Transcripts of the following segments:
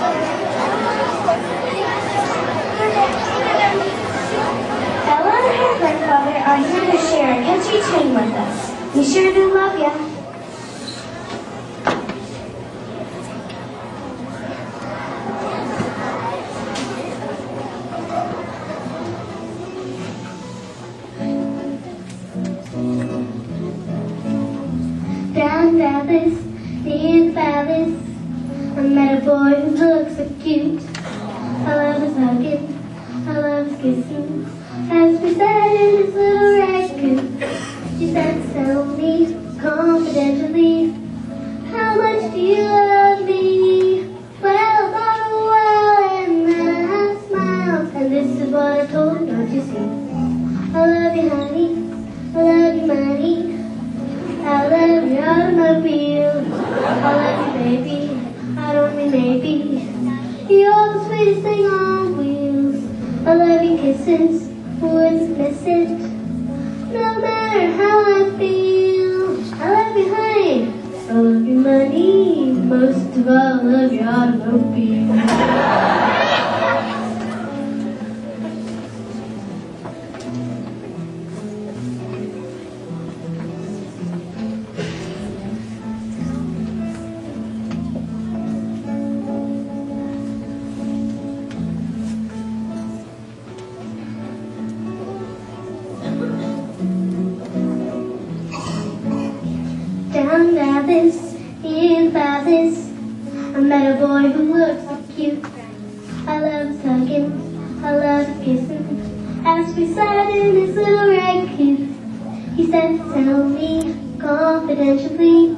Ella and her grandfather are here to share catchy tune with us. We sure do love ya. Down Dallas, near the palace, I met a boy who looks so cute. I love his hugging, I love his kissing. As we sat in his little red raccoon, she said, me confidentially, how much do you love me? Well, a while and then I smiled, and this is what I told her, don't you see? I love you, honey, I love you, money. I love your automobile. I love you, baby. I don't mean maybe. You're the sweetest thing on wheels. Love your kisses. Wouldn't miss it. No matter how I feel. I love you, honey. I love your money. Most of all, I love your automobile. Dallas, in Dallas, I met a boy who looks so cute. I love hugging, I love kissing. As we sat in his little raccoon, he said, Tell me confidentially,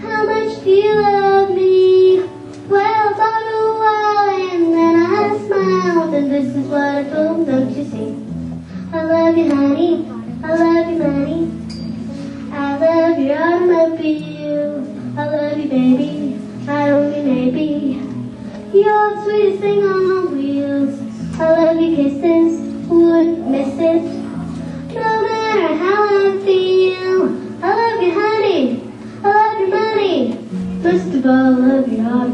how much do you love me? Well, thought a while and then I smiled, and this is what I told don't you see? I love you, honey, I love you, money. I love your automobile. You're the sweetest thing on wheels. I love your kisses. Wouldn't miss it. No matter how I feel. I love you, honey. I love your money. Most of all, I